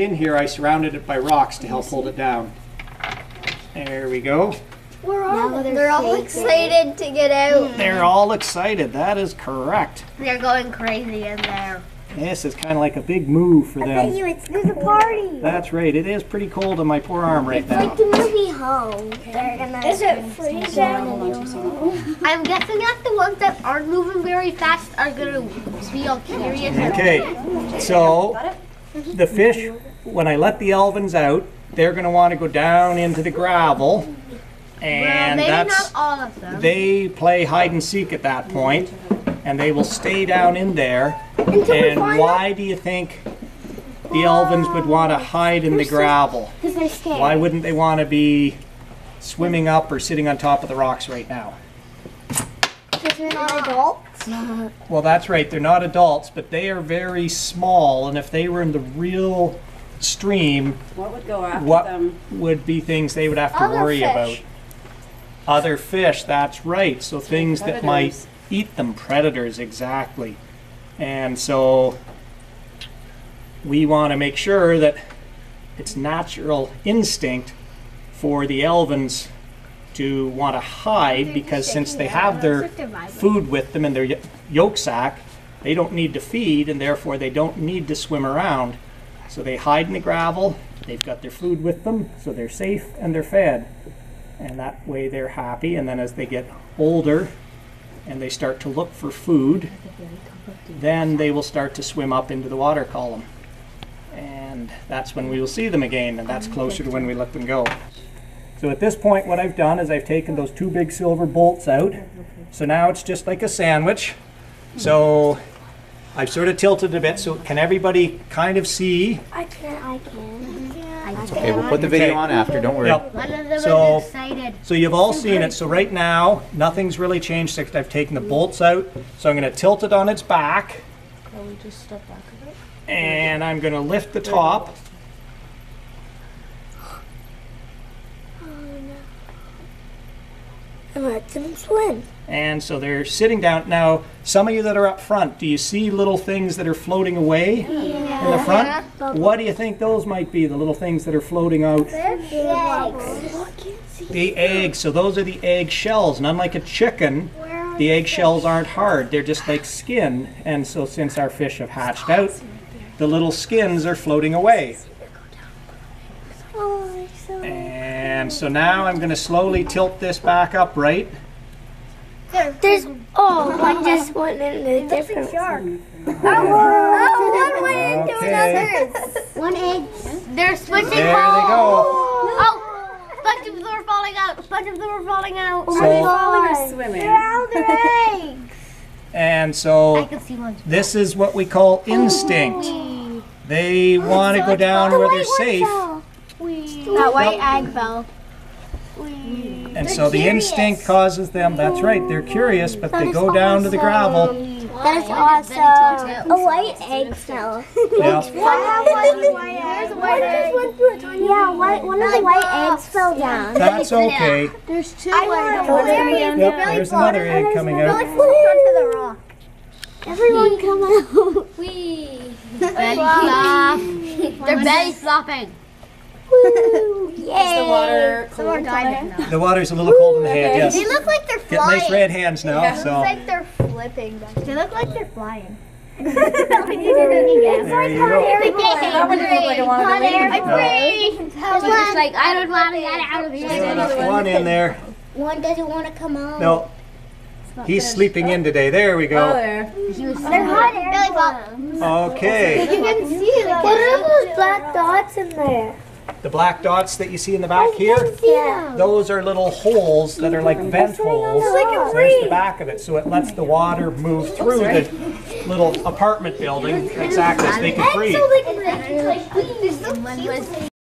it in here, I surrounded it by rocks to help hold it down. There we go. We're all, they're they're, all excited to get out. Hmm. They're all excited. That is correct. They're going crazy in there. This is kind of like a big move for them. you, it's there's a party. That's right. It is pretty cold on my poor arm right now. It's like the movie Home. They're gonna. Is it freezing? I'm guessing that the ones that aren't moving very fast are gonna be all curious. and- Okay, so the fish, when I let the alevins out, they're going to want to go down into the gravel, Well, and maybe that's not all of them. they play hide and seek at that point, and they will stay down in there. And why do you think the alevins would want to hide in the gravel? Because they're scared. Why wouldn't they want to be swimming up or sitting on top of the rocks right now? Because they're not adults. Well, that's right. They're not adults, but they are very small, and if they were in the real stream, What would go after what them? would be things they would have to Other worry fish. about? Other fish, that's right. So things that might eat them, predators, exactly. And so we want to make sure that it's natural instinct for the alevins to want to hide because since they have their food with them in their yolk sac, they don't need to feed and therefore they don't need to swim around. So they hide in the gravel, they've got their food with them, so they're safe and they're fed. And that way they're happy. And then as they get older and they start to look for food, then they will start to swim up into the water column. And that's when we will see them again, and that's closer to when we let them go. So at this point, what I've done is I've taken those two big silver bolts out. So now it's just like a sandwich. So I've sort of tilted a bit, so can everybody kind of see? I can. I can. Okay, we'll put the video on after, don't worry. Yep. One of them So- excited. So you've all seen it. So right now, nothing's really changed except I've taken the bolts out. So I'm going to tilt it on its back. And I'm going to lift the top. Let them swim. And so they're sitting down. Now, some of you that are up front, do you see little things that are floating away in the front? What do you think those might be, the little things that are floating out? The eggs. So those are the egg shells. And unlike a chicken, the egg shells aren't hard. They're just like skin. And so since our fish have hatched out, the little skins are floating away. Oh, they're so. And so now I'm going to slowly tilt this back upright. There's. Oh, one just went in a different. Shark. Oh, one went into Okay. another. One egg. They're switching There they balls. go. Oh, a bunch of them are falling out. A bunch of them are falling out. Oh so, Falling or swimming? out their eggs. and I so can see one. this is what we call instinct. They want to go down where they're safe. That white egg fell. And so the instinct causes them, that's right, they're curious, but they go down to the gravel. That is awesome. A white egg fell. Yeah. There's a white egg. Yeah, white, one of the white eggs fell down. That's okay. There's two white Yep, there's another egg coming out. the rock. Everyone come out. Belly flop. They're belly flopping. Woo, Is the water Some are cold? diving now. The water's a little cold in the head, yes. They look like they're Get flying. nice red hands now, so. like they're flipping. They look like they're flying. There you go. That one didn't look like it wanted to leave. I'm free. Just like I don't want to get out of here. There's one in there. One doesn't want to come out. No. He's sleeping in today. There we Oh, go. there. They're hot air Belly. Okay. You can see them. What are those black dots in there? The black dots that you see in the back here, those are little holes that are like vent holes. There's the back of it, so it lets the water move through the little apartment building exactly so they can breathe. They're so cute.